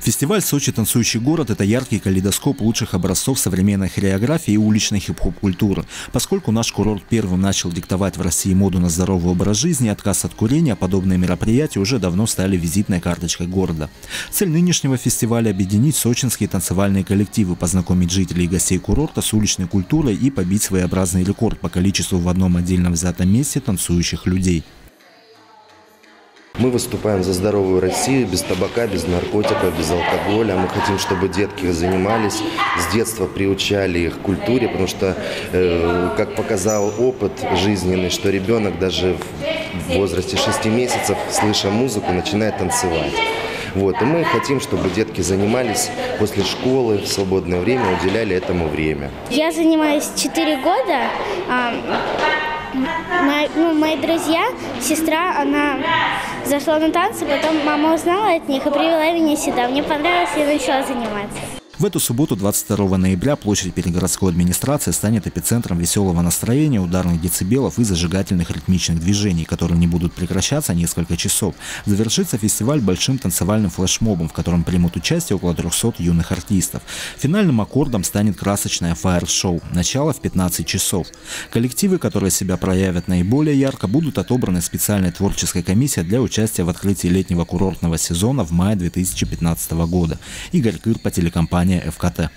Фестиваль «Сочи. Танцующий город» – это яркий калейдоскоп лучших образцов современной хореографии и уличной хип-хоп культуры. Поскольку наш курорт первым начал диктовать в России моду на здоровый образ жизни, отказ от курения, подобные мероприятия уже давно стали визитной карточкой города. Цель нынешнего фестиваля – объединить сочинские танцевальные коллективы, познакомить жителей и гостей курорта с уличной культурой и побить своеобразный рекорд по количеству в одном отдельно взятом месте танцующих людей. Мы выступаем за здоровую Россию, без табака, без наркотиков, без алкоголя. Мы хотим, чтобы детки занимались, с детства приучали их к культуре, потому что, э, как показал опыт жизненный, что ребенок даже в возрасте 6 месяцев, слыша музыку, начинает танцевать. Вот. И мы хотим, чтобы детки занимались после школы, в свободное время уделяли этому время. Я занимаюсь 4 года. Мои, ну, мои друзья, сестра, она зашла на танцы, потом мама узнала от них и привела меня сюда. Мне понравилось, я начала заниматься. В эту субботу, 22 ноября, площадь перед городской администрацией станет эпицентром веселого настроения, ударных децибелов и зажигательных ритмичных движений, которые не будут прекращаться несколько часов. Завершится фестиваль большим танцевальным флешмобом, в котором примут участие около 300 юных артистов. Финальным аккордом станет красочное фаер-шоу. Начало в 15 часов. Коллективы, которые себя проявят наиболее ярко, будут отобраны специальной творческой комиссией для участия в открытии летнего курортного сезона в мае 2015 года. Игорь Кыр по телекомпании компания ФКТ.